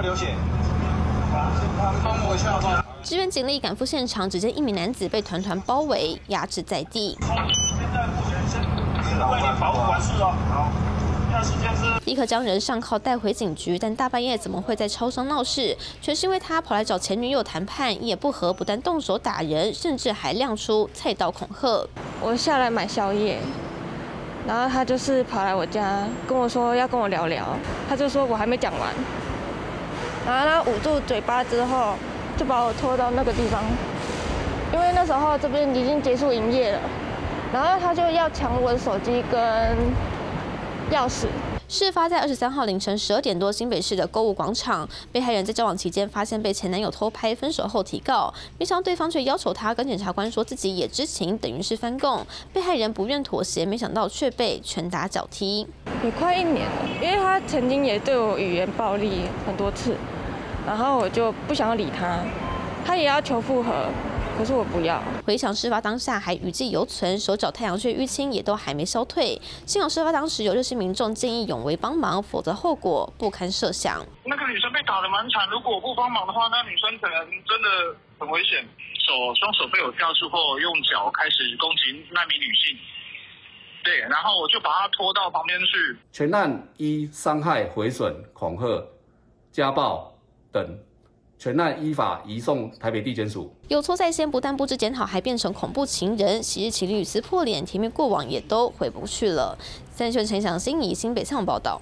会流血。帮我一下吧。支援警力赶赴现场，只见一名男子被团团包围，压制在地。现在目前是为你保护完事哦。好，现在时间是。立刻将人上铐带回警局，但大半夜怎么会在超商闹事？全是因为他跑来找前女友谈判，一言不合不但动手打人，甚至还亮出菜刀恐吓。我下来买宵夜，然后他就是跑来我家跟我说要跟我聊聊，他就说我还没讲完，然后他捂住嘴巴之后。就把我拖到那个地方，因为那时候这边已经结束营业了，然后他就要抢我的手机跟钥匙。事发在二十三号凌晨十二点多，新北市的购物广场，被害人在交往期间发现被前男友偷拍，分手后提告，没想到对方却要求他跟检察官说自己也知情，等于是翻供。被害人不愿妥协，没想到却被拳打脚踢。也快一年了，因为他曾经也对我语言暴力很多次。然后我就不想要理他，他也要求复合，可是我不要。回想事发当下还余悸犹存，手脚太阳穴淤青也都还没消退。幸好事发当时有热心民众建议永维帮忙，否则后果不堪设想。那个女生被打得蛮惨，如果我不帮忙的话，那女生可能真的很危险。手双手被我吊住后，用脚开始攻击那名女性。对，然后我就把她拖到旁边去。全案一伤害、毁损、恐吓、家暴。等全案依法移送台北地检署。有错在先，不但不知检讨，还变成恐怖情人。昔日情侣撕破脸，甜蜜过往也都回不去了。三圈陈祥新以新北上报道。